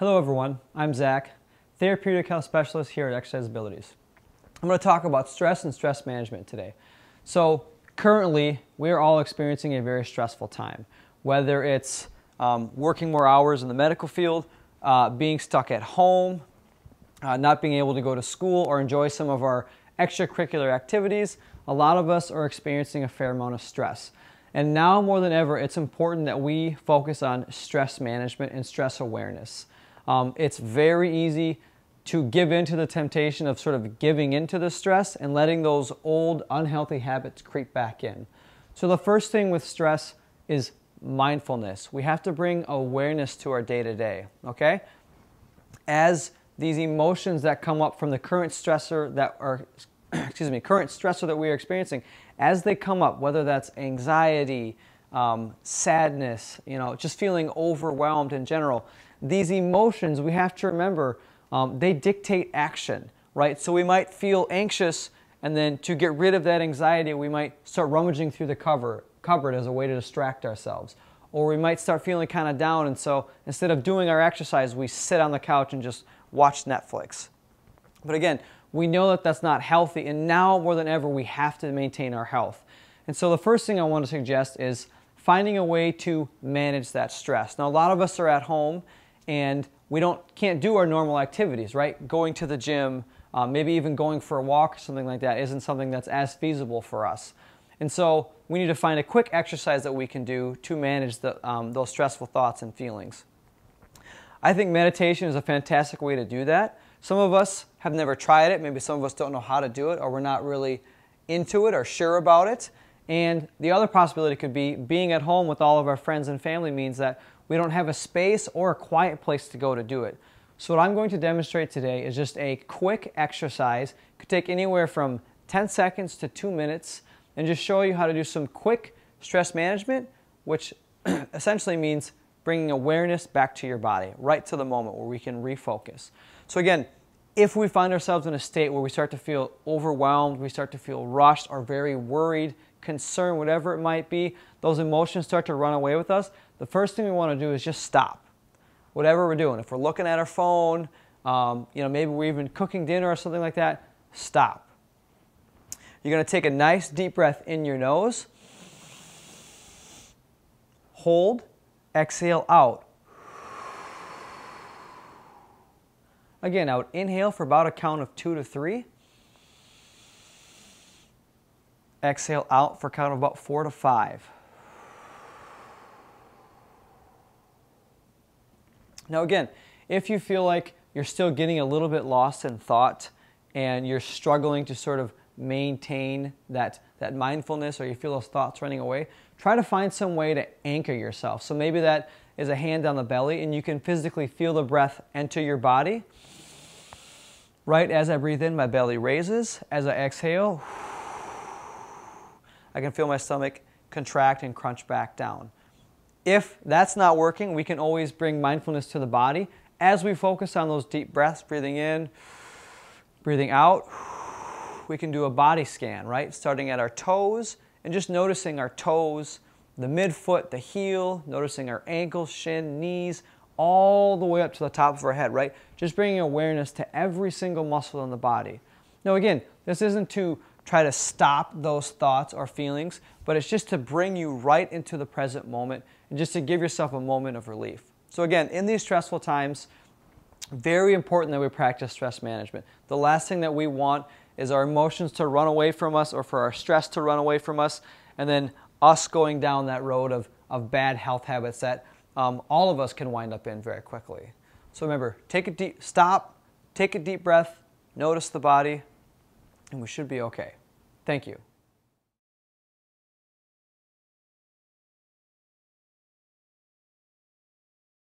Hello everyone, I'm Zach, therapeutic health specialist here at Exercise Abilities. I'm going to talk about stress and stress management today. So currently, we are all experiencing a very stressful time, whether it's um, working more hours in the medical field, uh, being stuck at home, uh, not being able to go to school or enjoy some of our extracurricular activities, a lot of us are experiencing a fair amount of stress. And now more than ever, it's important that we focus on stress management and stress awareness. Um, it's very easy to give in to the temptation of sort of giving into the stress and letting those old unhealthy habits creep back in. So the first thing with stress is mindfulness. We have to bring awareness to our day to day, okay? As these emotions that come up from the current stressor that are excuse me, current stressor that we are experiencing, as they come up, whether that's anxiety, um, sadness, you know, just feeling overwhelmed in general, these emotions, we have to remember, um, they dictate action, right? So we might feel anxious, and then to get rid of that anxiety, we might start rummaging through the cover, cupboard as a way to distract ourselves. Or we might start feeling kind of down, and so instead of doing our exercise, we sit on the couch and just watch Netflix. But again, we know that that's not healthy, and now more than ever, we have to maintain our health. And so the first thing I want to suggest is finding a way to manage that stress. Now, a lot of us are at home and we don't can't do our normal activities, right? Going to the gym, um, maybe even going for a walk or something like that isn't something that's as feasible for us. And so we need to find a quick exercise that we can do to manage the, um, those stressful thoughts and feelings. I think meditation is a fantastic way to do that. Some of us have never tried it. Maybe some of us don't know how to do it or we're not really into it or sure about it. And the other possibility could be being at home with all of our friends and family means that we don't have a space or a quiet place to go to do it. So what I'm going to demonstrate today is just a quick exercise. It could take anywhere from 10 seconds to two minutes and just show you how to do some quick stress management, which essentially means bringing awareness back to your body, right to the moment where we can refocus. So again, if we find ourselves in a state where we start to feel overwhelmed, we start to feel rushed or very worried, concern, whatever it might be, those emotions start to run away with us, the first thing we want to do is just stop. Whatever we're doing. If we're looking at our phone, um, you know, maybe we're even cooking dinner or something like that, stop. You're going to take a nice deep breath in your nose, hold, exhale out. Again, I would inhale for about a count of two to three. Exhale out for a count of about four to five. Now, again, if you feel like you're still getting a little bit lost in thought and you're struggling to sort of maintain that, that mindfulness or you feel those thoughts running away, try to find some way to anchor yourself. So maybe that is a hand on the belly and you can physically feel the breath enter your body. Right as I breathe in, my belly raises. As I exhale, I can feel my stomach contract and crunch back down. If that's not working, we can always bring mindfulness to the body as we focus on those deep breaths, breathing in, breathing out. We can do a body scan, right? Starting at our toes and just noticing our toes, the midfoot, the heel, noticing our ankles, shin, knees, all the way up to the top of our head, right? Just bringing awareness to every single muscle in the body. Now, again, this isn't to try to stop those thoughts or feelings, but it's just to bring you right into the present moment and just to give yourself a moment of relief. So, again, in these stressful times, very important that we practice stress management. The last thing that we want is our emotions to run away from us or for our stress to run away from us, and then us going down that road of, of bad health habits that um, all of us can wind up in very quickly. So remember, take a deep stop, take a deep breath, notice the body, and we should be okay. Thank you.